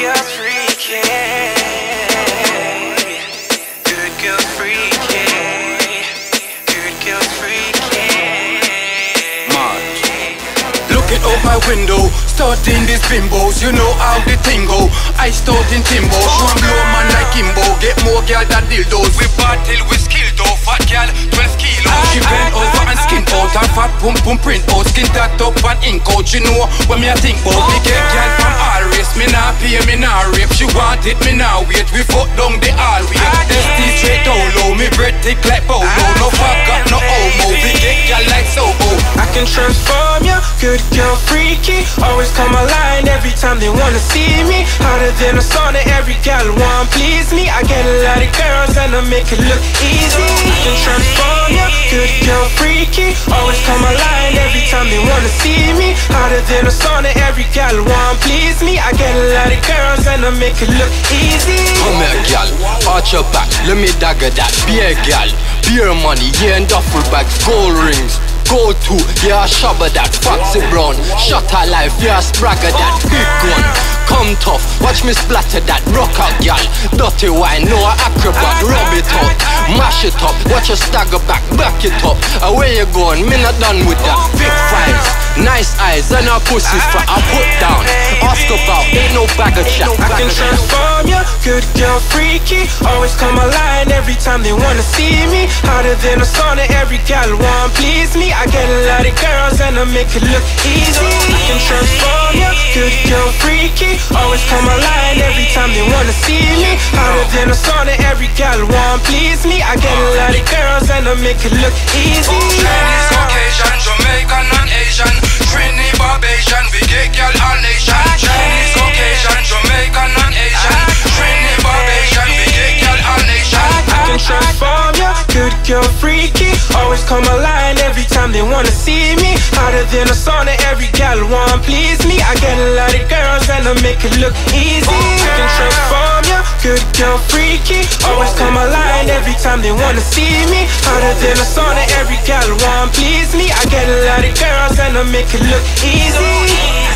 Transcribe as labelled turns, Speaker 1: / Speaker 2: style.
Speaker 1: girl freaky. Good girl freaky. Good girl freaky.
Speaker 2: Looking out my window, starting these bimbos. You know how the thing go. I start in timbo, one blow man like Kimbo. Get more girl than dildos. We battle with skill though, fat girl, 12 kilos. She bend over and skin out, and fat pum pum print out. Skin tacked up and ink out. You know what me I think about. Me get girl race, me nah pay, me nah rape. She want it, me nah wait. We fuck down the hallway. Dusty ah, straight down low, me breath thick like polo. No ah, fuck up, no homo. We get girl like Sobo.
Speaker 1: I can transform ya, good girl freaky. Always come aligned every time they wanna see me. Hotter than a sauna, every gal want please me. I get a lot of girls and I make it look easy. I can transform ya, good girl freaky. Always come aligned every time they wanna see me. Hotter than a sauna, I get a lot of girls and I make it look easy.
Speaker 2: Come here, gal, arch your back, let me dagger that. Beer, gal, beer money, yeah, and duffel bags, gold rings. Go to, yeah, shabba that, foxy brown, her life, yeah, spragger that, big gun. Come tough, watch me splatter that, rock out, gal. Dirty wine, no acrobat, rub it up, mash it up, watch you stagger back, back it up. Away you going, me not done with that. Big fives, nice eyes, and her pussy's fat, I put down. Ask about, ain't no of chat.
Speaker 1: I can transform ya, good girl freaky. Always come aligned every time they wanna see me. Hotter than a sauna, every gal want please me. I get a lot of girls and I make it look easy. I can transform ya, good girl freaky. Always come aligned every time they wanna see me. Hotter than a sauna, every gal want please me. I get a lot of girls and I make it look easy.
Speaker 2: Girl
Speaker 1: freaky. Always come aligned every time they wanna see me. Hotter than a sauna, every gal wanna please me. I get a lot of girls and I make it look easy. I can transform ya, good girl freaky. Always come aligned every time they wanna see me. Hotter than a sauna, every gal wanna please me. I get a lot of girls and I make it look easy.